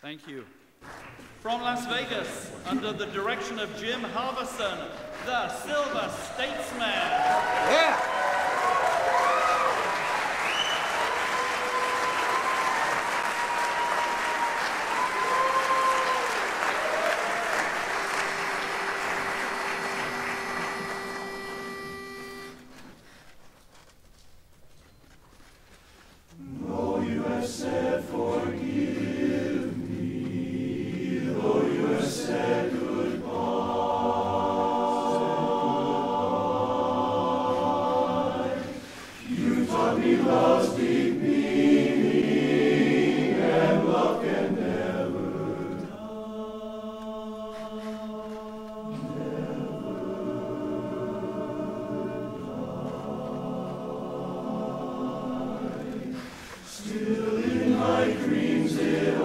Thank you. From Las Vegas, under the direction of Jim Halverson, the Silver Statesmen. Yeah! my dreams in.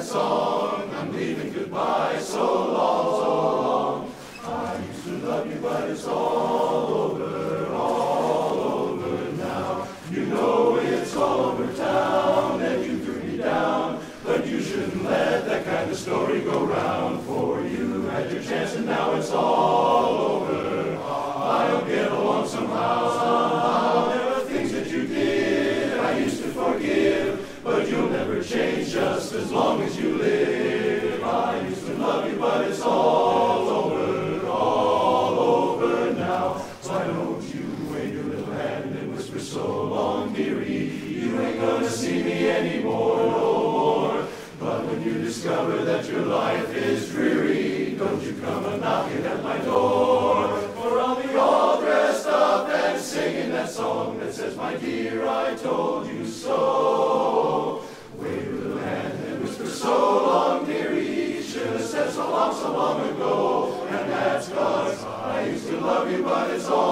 Yes, all. you discover that your life is dreary, don't you come a knocking at my door. For I'll be all dressed up and singing that song that says, My dear, I told you so. Wave the little hand and whisper, So long, dearie, should have said so long, so long ago. And that's cause I used to love you, but it's all.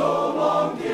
so long,